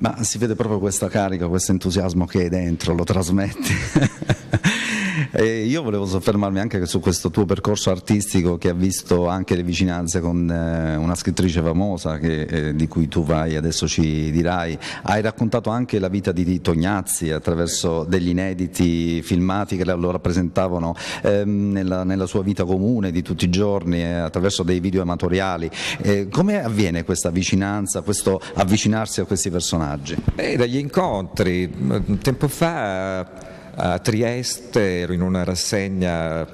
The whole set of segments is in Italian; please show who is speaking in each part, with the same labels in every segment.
Speaker 1: Ma si vede proprio questa carica, questo entusiasmo che hai dentro, lo trasmetti. E io volevo soffermarmi anche su questo tuo percorso artistico che ha visto anche le vicinanze con eh, una scrittrice famosa che, eh, di cui tu vai, adesso ci dirai. Hai raccontato anche la vita di Tognazzi attraverso degli inediti filmati che lo rappresentavano ehm, nella, nella, sua vita comune di tutti i giorni, eh, attraverso dei video amatoriali. Eh, come avviene questa vicinanza, questo avvicinarsi a questi personaggi?
Speaker 2: Beh, dagli incontri. Tempo fa a Trieste, ero in una rassegna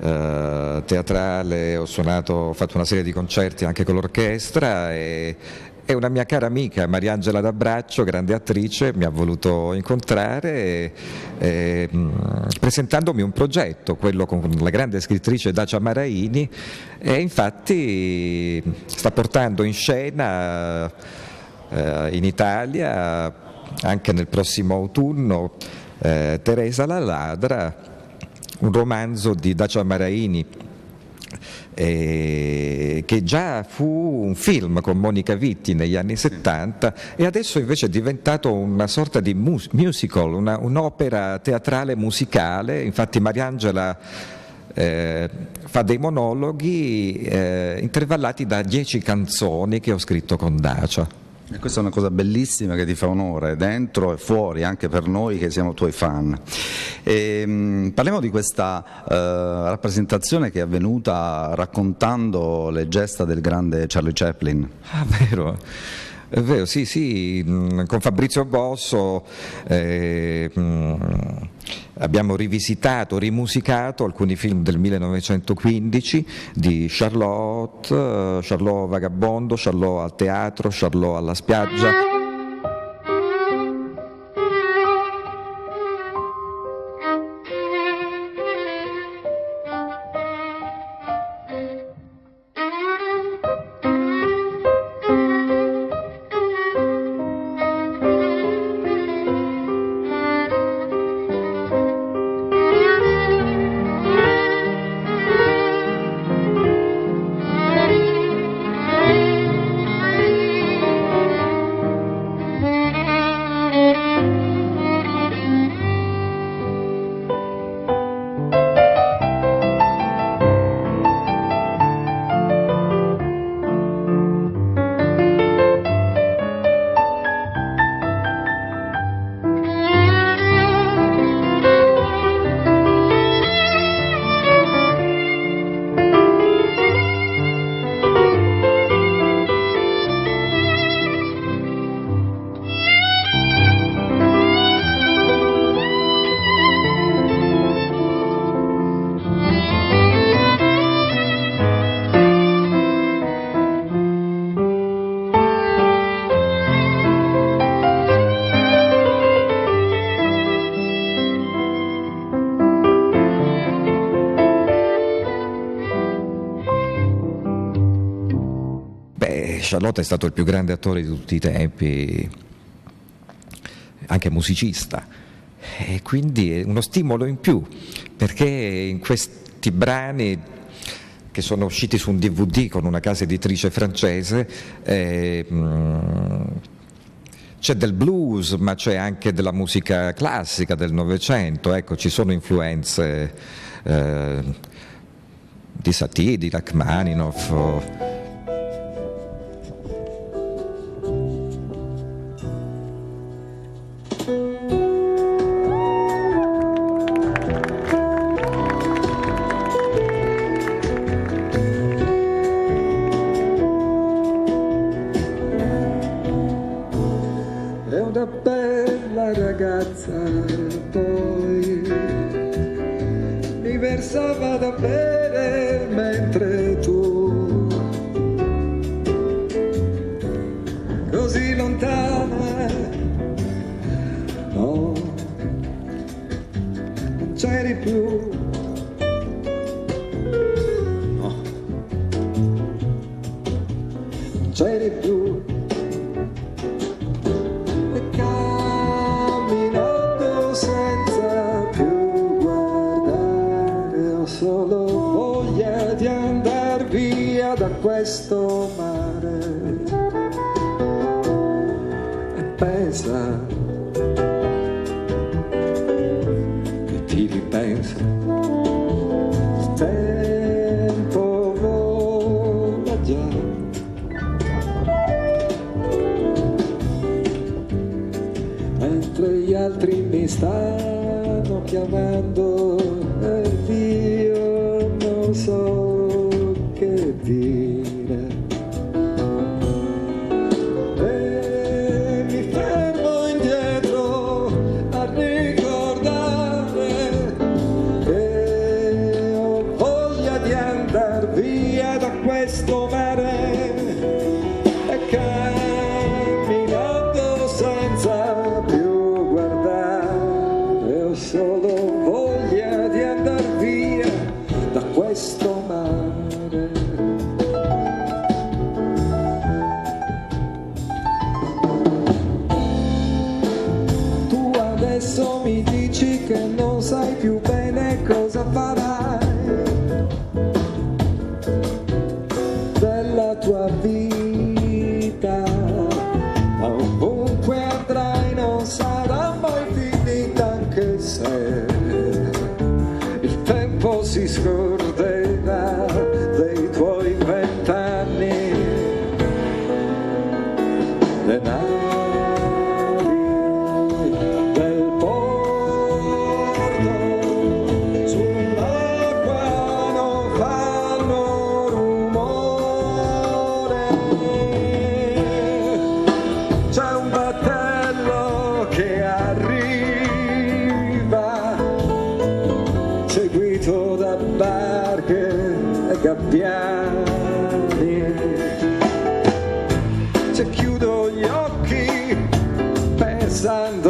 Speaker 2: eh, teatrale, ho suonato, ho fatto una serie di concerti anche con l'orchestra e, e una mia cara amica, Mariangela D'Abbraccio, grande attrice, mi ha voluto incontrare e, e, presentandomi un progetto, quello con la grande scrittrice Dacia Maraini e infatti sta portando in scena eh, in Italia anche nel prossimo autunno eh, Teresa la ladra, un romanzo di Dacia Maraini eh, che già fu un film con Monica Vitti negli anni 70 e adesso invece è diventato una sorta di mus- musical, una, un'opera teatrale musicale, infatti Mariangela eh, fa dei monologhi eh, intervallati da dieci canzoni che ho scritto con Dacia.
Speaker 1: E questa è una cosa bellissima che ti fa onore, dentro e fuori, anche per noi che siamo tuoi fan. E, ehm, parliamo di questa uh, rappresentazione che è avvenuta raccontando le gesta del grande Charlie Chaplin.
Speaker 2: Ah, vero? È vero, sì, sì, mm, con Fabrizio Bosso eh, mm, abbiamo rivisitato, rimusicato alcuni film del 1915 di Charlotte, eh, Charlotte Vagabondo, Charlotte al teatro, Charlotte alla spiaggia. Charlotte è stato il più grande attore di tutti i tempi, anche musicista, e quindi è uno stimolo in più, perché in questi brani che sono usciti su un DVD con una casa editrice francese, eh, c'è del blues, ma c'è anche della musica classica del Novecento, ecco, ci sono influenze eh, di Satie, di Rachmaninoff.
Speaker 3: questo mare. E pesa. Barche e gabbiani. Se chiudo gli occhi pensando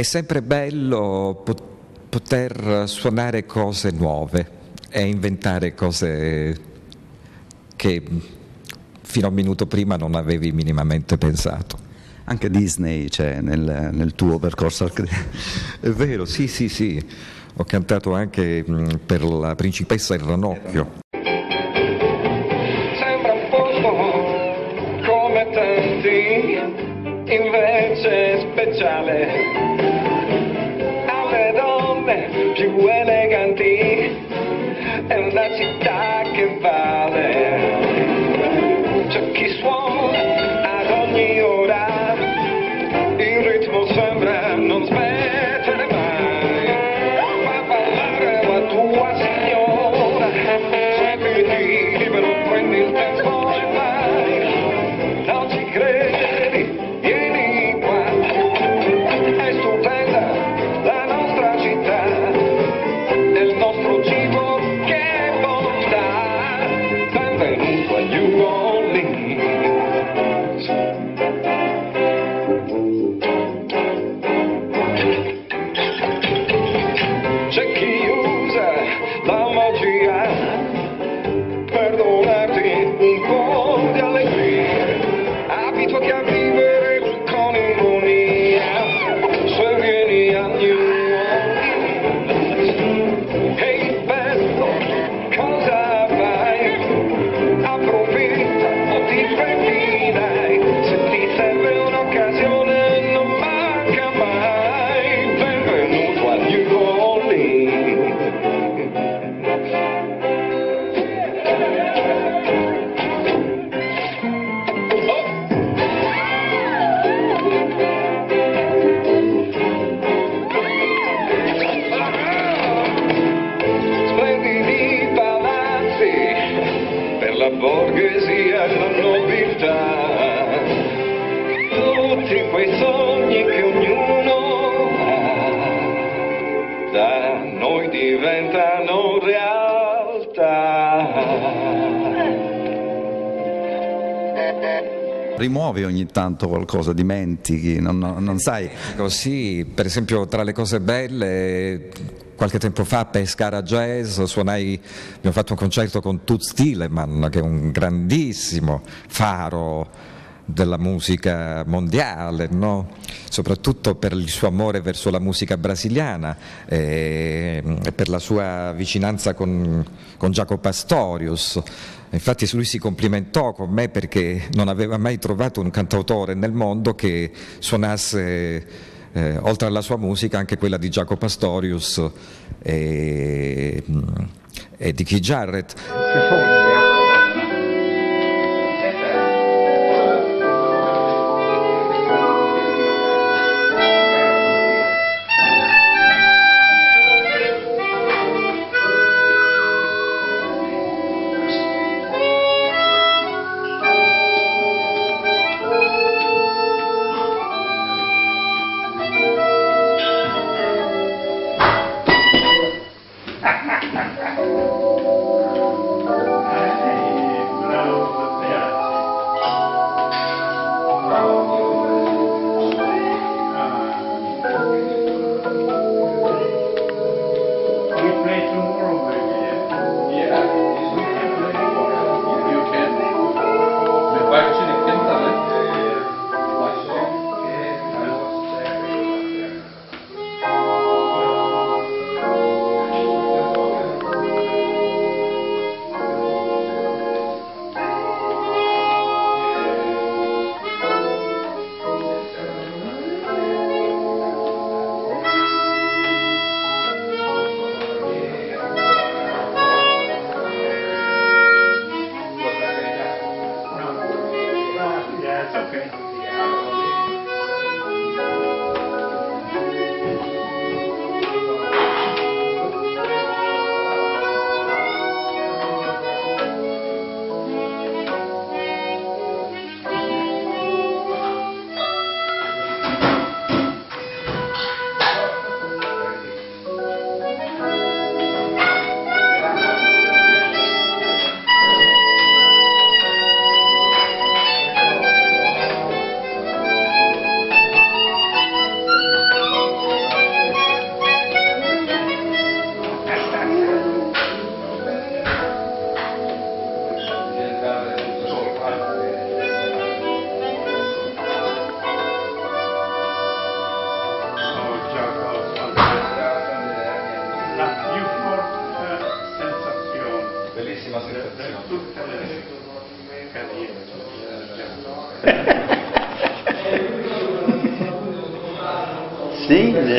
Speaker 4: è sempre bello poter suonare cose nuove e inventare cose che fino a un minuto prima non avevi minimamente pensato.
Speaker 2: Anche Disney c'è nel, nel tuo percorso
Speaker 4: È vero, sì, sì, sì. Ho cantato anche per la principessa Il Ranocchio.
Speaker 5: Sembra un posto come tanti, invece speciale.
Speaker 2: you and tanto qualcosa, dimentichi, non, non- non sai.
Speaker 4: Così, per esempio, tra le cose belle, qualche tempo fa a Pescara Jazz suonai, abbiamo fatto un concerto con Toots Tilleman, che è un grandissimo faro della musica mondiale, no? soprattutto per il suo amore verso la musica brasiliana e e per la sua vicinanza con, con Jaco Pastorius. Infatti lui si complimentò con me perché non aveva mai trovato un cantautore nel mondo che suonasse, eh, oltre alla sua musica, anche quella di Jaco Pastorius e, e di Keith Jarrett.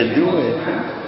Speaker 6: Sì, le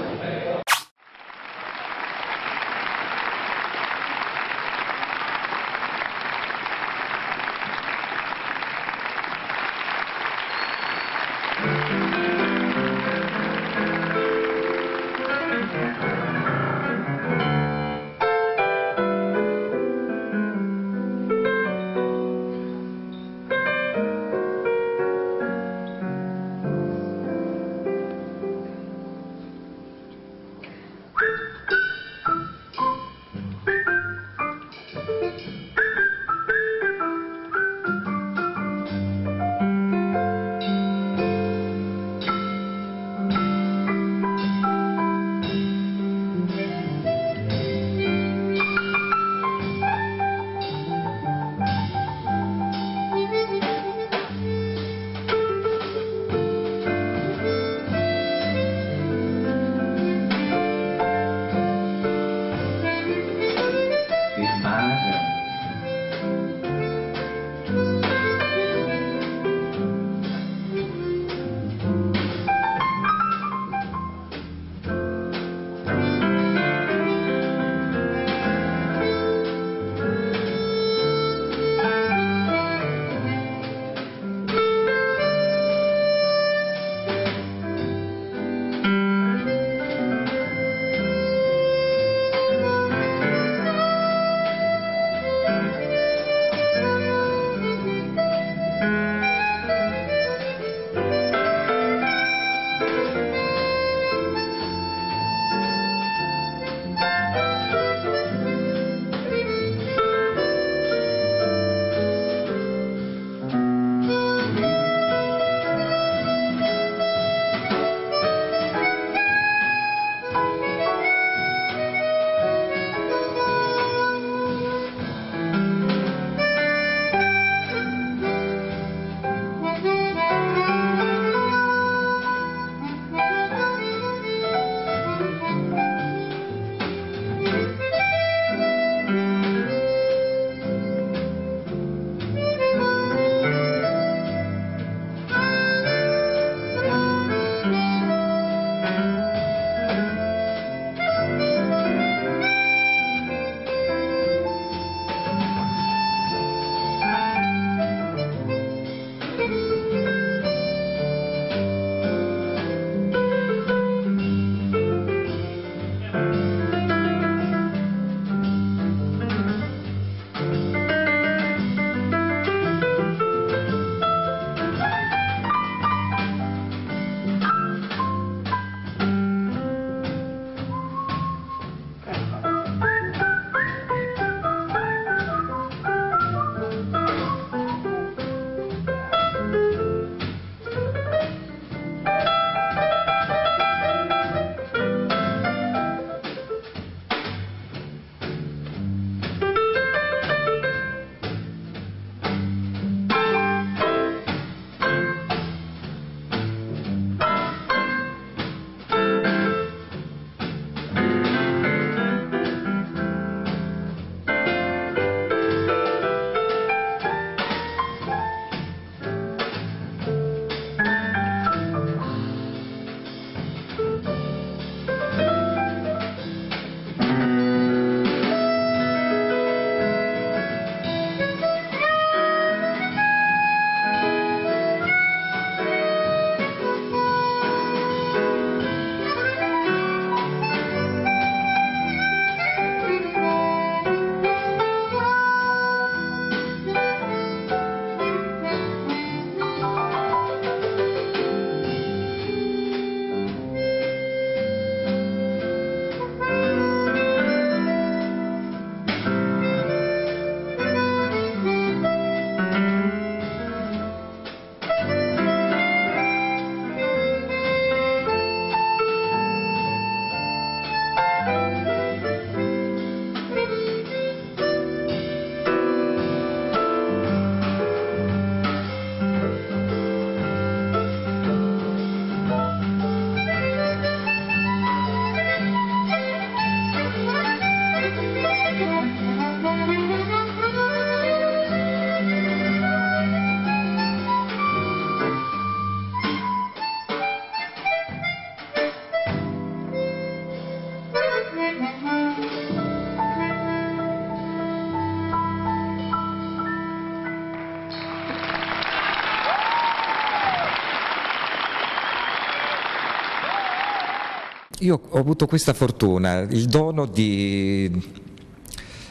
Speaker 2: io ho avuto questa fortuna, il dono di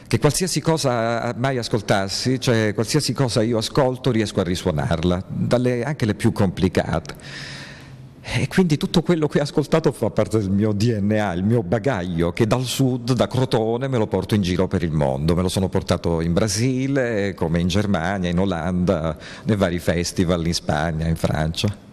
Speaker 2: che qualsiasi cosa mai ascoltassi, cioè qualsiasi cosa io ascolto riesco a risuonarla, dalle, anche le più complicate. E quindi tutto quello che ho ascoltato fa parte del mio DNA, il mio bagaglio, che dal sud, da Crotone, me lo porto in giro per il mondo. Me lo sono portato in Brasile, come in Germania, in Olanda, nei vari festival, in Spagna, in Francia.